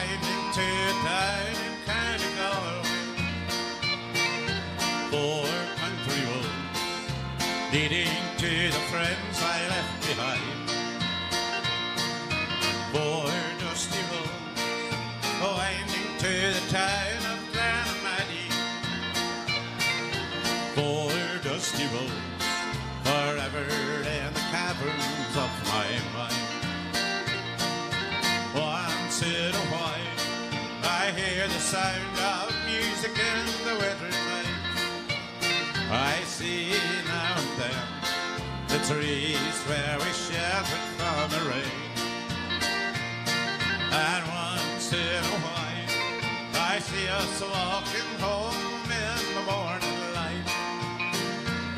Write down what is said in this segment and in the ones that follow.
lightning to time kind of girl. Poor country road, leading to the friends I left behind. Poor dusty road, winding to the town of Glenamaddy. Poor dusty road. The sound of music in the winter night. I see now and then the trees where we sheltered from the rain. And once in a while, I see us walking home in the morning light.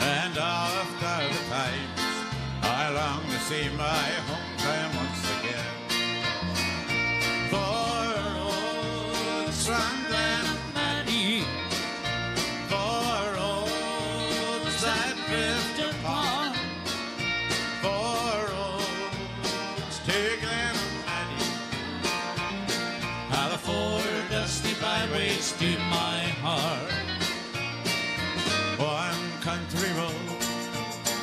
And after the times, I long to see my hometown drift apart, four roads to Glenamaddy, how the four dusty byways to my heart. one country road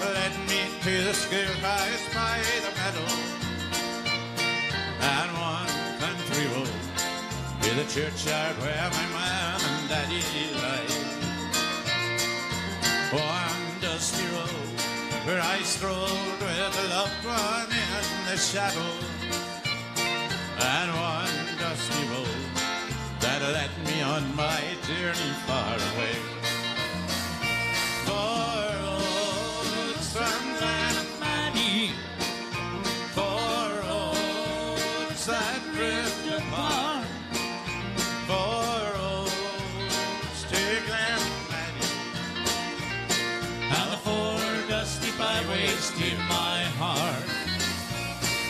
led me to the schoolhouse by the meadow, and one country road to the churchyard where my man and daddy lie. Road where I strolled with a loved one in the shadow. And one dusty road that led me on my journey far away. Four roads from Maddie, four roads that drift apart, byways to my heart.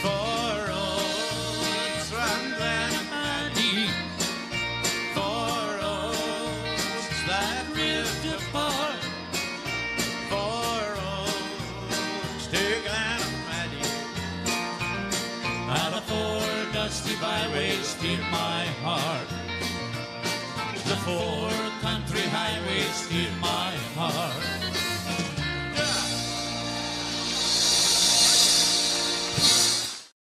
Four roads from four roads that drift apart, for to Glenamaddy. how the four dusty byways to my heart. The four country highways to my.